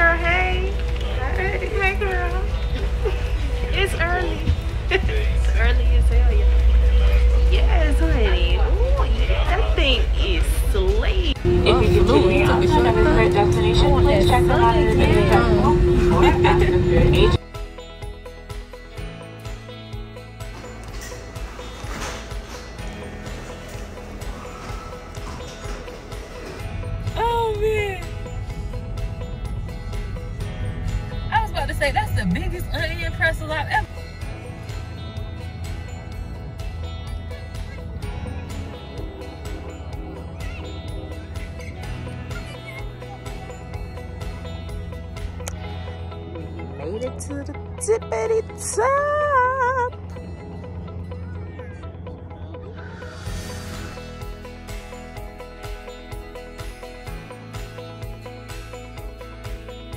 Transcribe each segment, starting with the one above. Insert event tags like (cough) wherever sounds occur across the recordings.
girl, hey. Hey, hey girl. It's early. (laughs) it's early as hell, yeah. Yes, honey. Ooh, yeah, that thing is sweet. If you continue on to the correct destination, please check the monitor (laughs)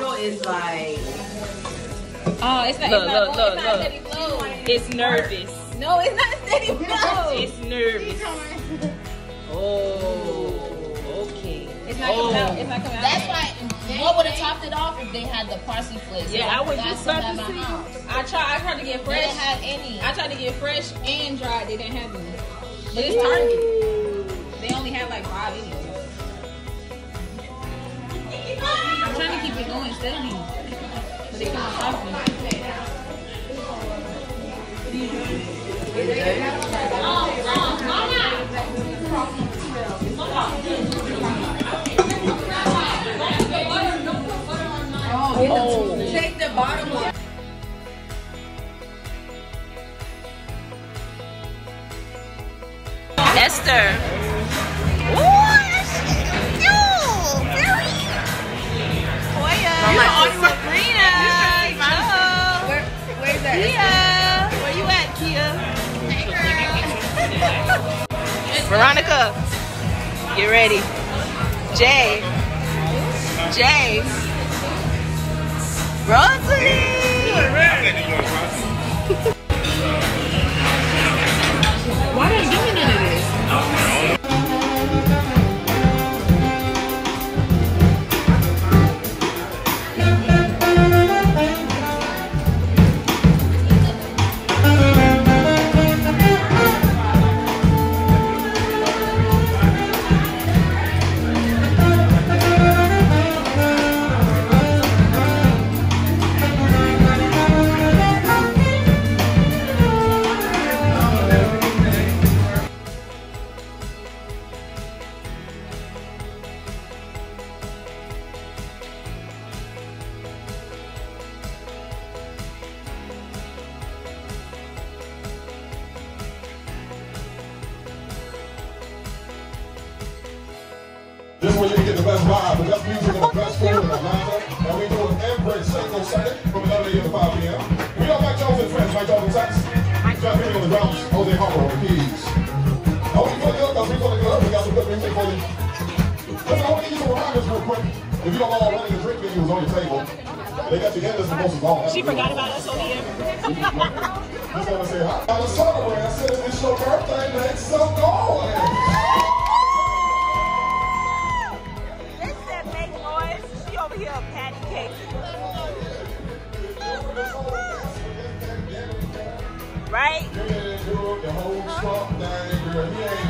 got it from JoJo is like. Oh, it's not. Look, it's not, look, it's look, not look. steady flow. It's nervous. No, it's not steady (laughs) flow. It's nervous. (laughs) Oh, okay. It's not coming out. It's not coming out. That's why. What would have topped it off if they had the parsley flakes? Yeah, I was just some about to my say. house. I tried. I tried to get fresh. They fresh. didn't have any. I tried to get fresh and dried. They didn't have them. But it's Target. They only had like five anyway. Trying to keep it going steadily. But they come on top of me. Take the bottom off. Esther. Mama Sabrina. Where, where's that? Kia. Where you at, Kia? Veronica. Get ready. Jay. Jay. Rosalie. This is where you can get the best vibe, the best music, and the best food in Atlanta. And we do it every single Sunday from 11 a.m. to 5 p.m. We got Mike Jones and friends, Mike Jones and Tex. Jeff Henry on the drums, Jose Harper on the keys. Now we feeling good, because we feeling good. We got some good music for you. Listen, I want to give you some reminders real quick. If you don't know already, the drink menu is on your table. They got you and most of all. She forgot about us over here. Just want to say hi. Now let's celebrate. I said it's your birthday, make some noise. Trump thing, girl. You ain't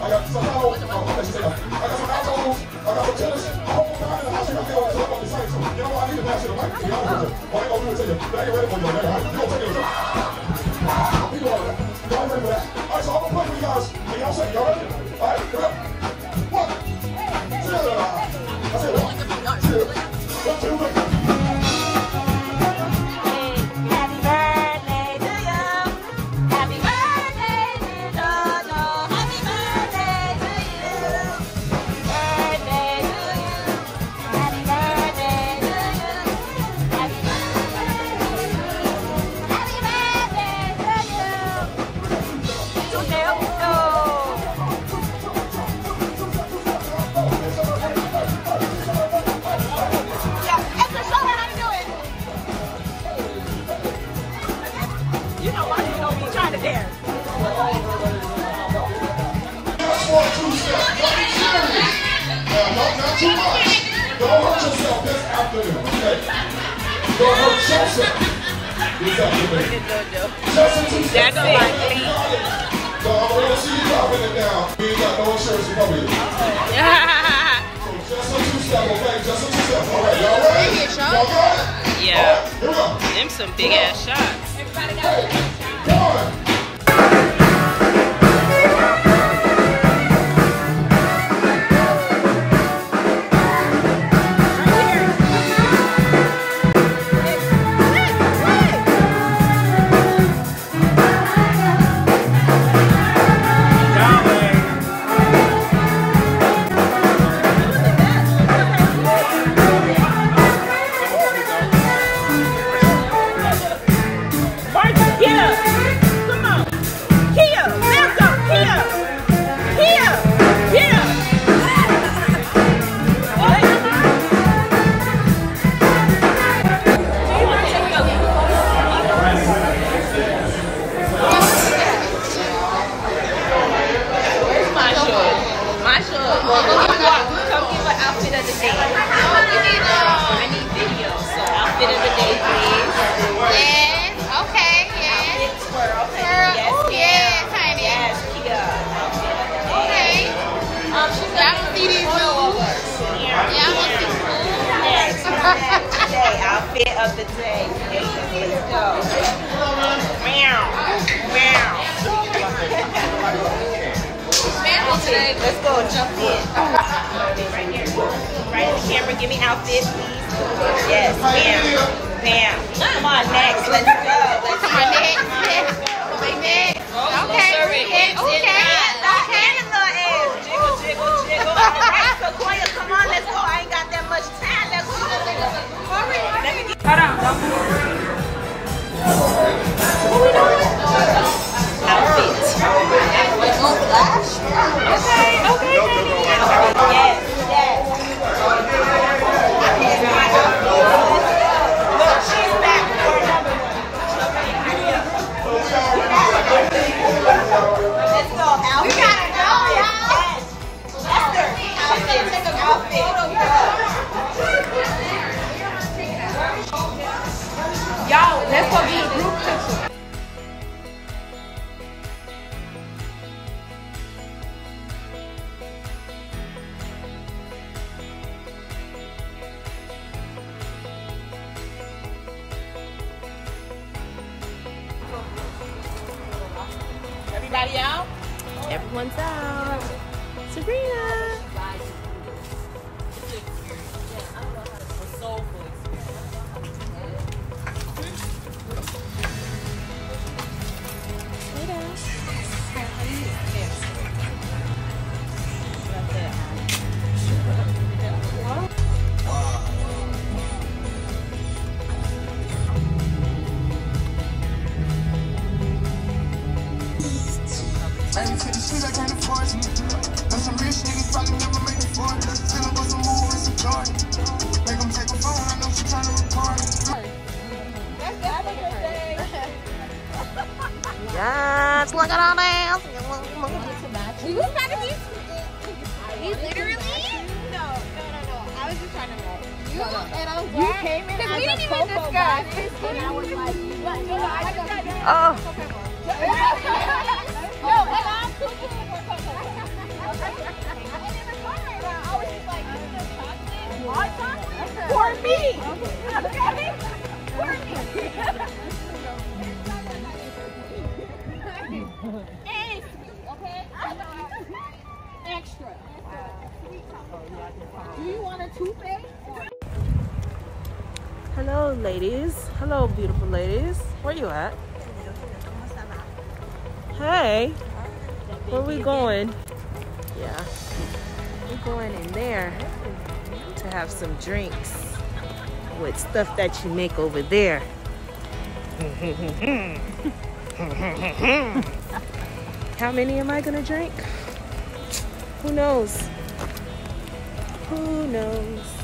I got some see that. I got some altos, I got some tenors, a whole guy in the house. You got to feel like somebody sing. So, you know what? I need to pass you the mic. To be honest with you. I ain't gonna do it to you. But I ain't ready for you. That's it. So I'm gonna see you dropping it down. We ain't got no insurance to cover you. So just a two step, okay? Just a two step. All right, y'all ready? Y'all got it? Yeah. All right, here we go. Them some big ass shots. One. Give me outfit, please. Yes. Bam. Bam. Come on, next. Let's go. Let's Come on, next, next. Wait, next. Oh, okay, okay, okay. Okay. Jiggle, jiggle, oh. jiggle. All right, so come on, let's go. I ain't got that much time. Let's go. Let me get. Hold on. Don't move. Outfit. Okay, okay. Yes, Y'all, let's street, I can't afford it. There's some rich niggas probably never make it for it. Tell her what's a move, it's a Jordan. Make them take a phone, I know she tryna record it. Yes, look at all this. We was trying to be. We literally? No, no, no, no. I was just trying to like. You and I was You came in Because we didn't even discuss. And I was like, what? You I just got Oh, For me! Extra. Do you want a toothpaste? hello, ladies. Hello, beautiful ladies. Where you at? Hey, where we going? Yeah, we're going in there to have some drinks with stuff that you make over there. (laughs) How many am I gonna drink? Who knows? Who knows?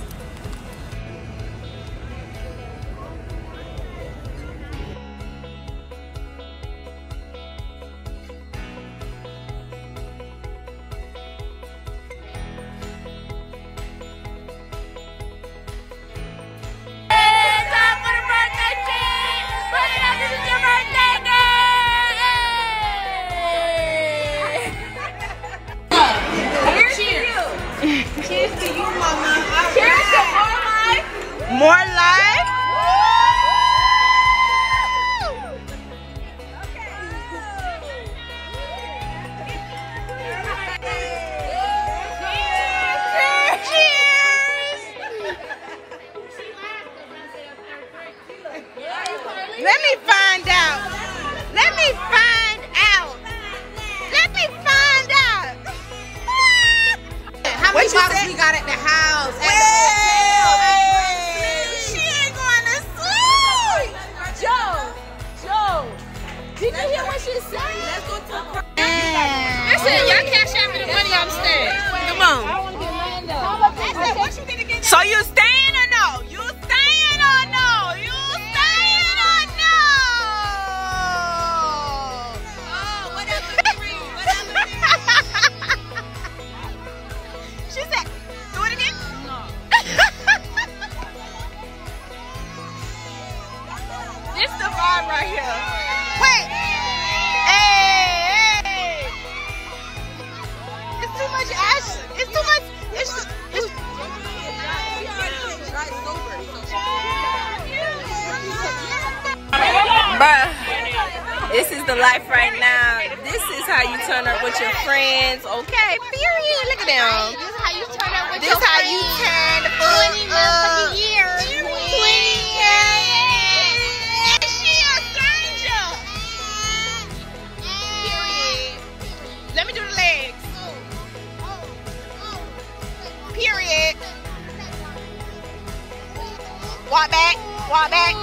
Walk back. Walk back.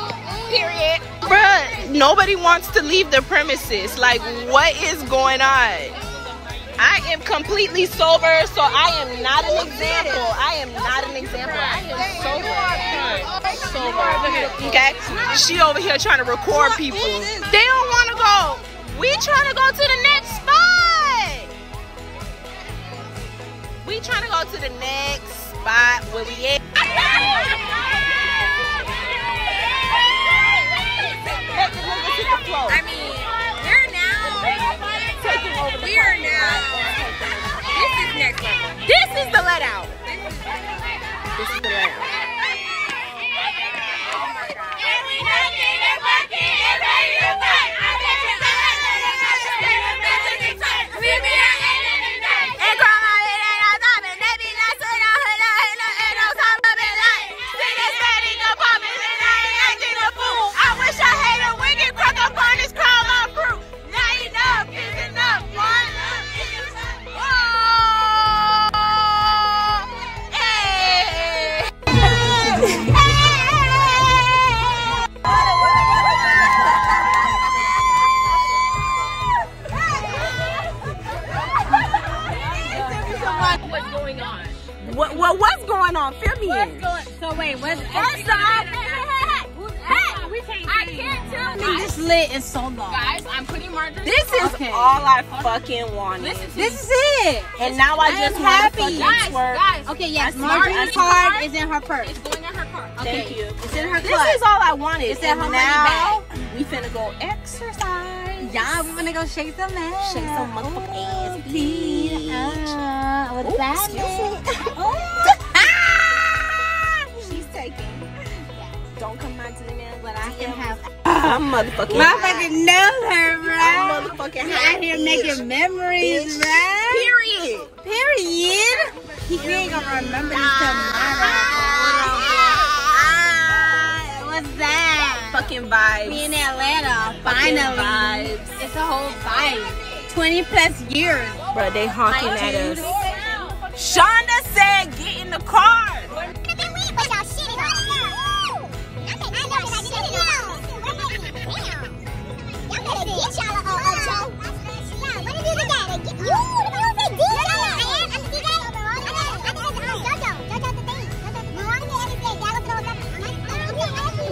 Period. Bruh, nobody wants to leave the premises. Like, what is going on? I am completely sober, so I am not an example. I am not an example. I am sober. Sober. Okay? She over here trying to record people. They don't want to go. We trying to go to the next spot. We trying to go to the next spot where we at. (laughs) I mean, we're now. taking over. We are now. This is next level. This is the let out. This is the let out. On? Fill me in. So wait, what's First off, we can't I can't tell me this lit is so long. Guys, I'm putting margarine. this is Okay. all I fucking wanted. Listen to This me. is it. And now I I just am want happy. to fucking Guys, twerk. guys. Okay, yes, I see- Marjorie's I see- card is in her purse. It's going in her car. Okay. Thank you. It's in her This clutch. is all I wanted. It's in and her money now we finna go exercise. Yeah, we're gonna go shake some ass. Shake some motherfucking ass, bitch. Uh, what's that? excuse me. (laughs) Oh. Don't come back to the man, but I can have. I'm (laughs) motherfucking. Motherfucking know her, I'm motherfucking high. out here making memories, bro. Period. Period. He ain't gonna remember this tomorrow. Ah, what's that? Fucking vibes. Me in Atlanta, Fucking finally. vibes. It's a whole vibe. 20 plus years. Bro, they honking at us. Shonda said, get in the car.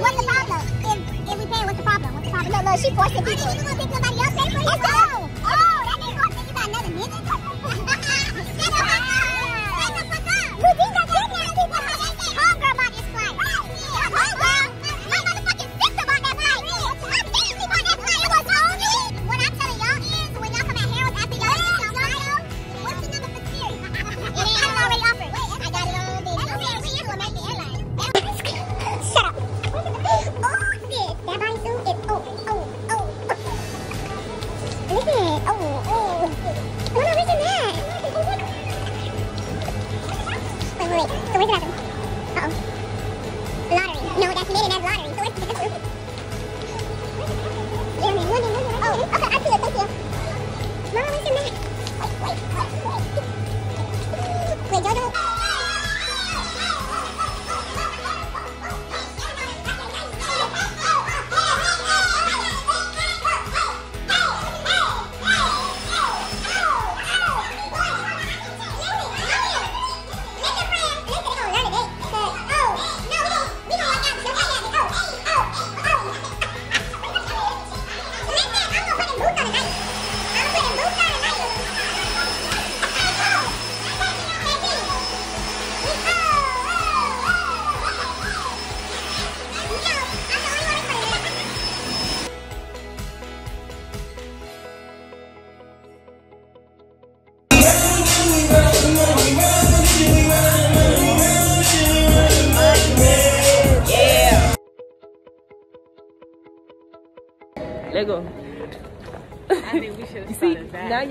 What's the problem? If, if we pay, what's the problem? What's the problem? Look, look, she forcing people. I didn't even pick somebody else pay for.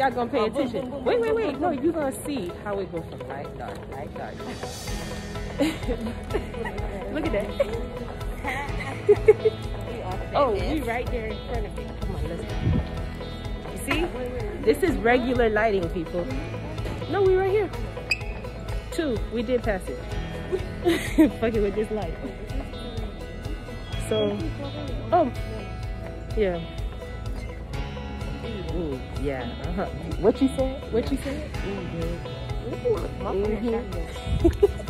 Y'all gonna pay attention. Wait, wait, wait. No, you gonna see how it goes from light, dark, light, dark. (laughs) Look at that. (laughs) oh, we right there in front of it. Come on, let's go. You see? This is regular lighting, people. No, we right here. Two. We did pass it. (laughs) Fucking with this light. So, oh, yeah. Ooh, yeah. Uh-huh. What you said? What you said? Ooh. Mhm. (laughs)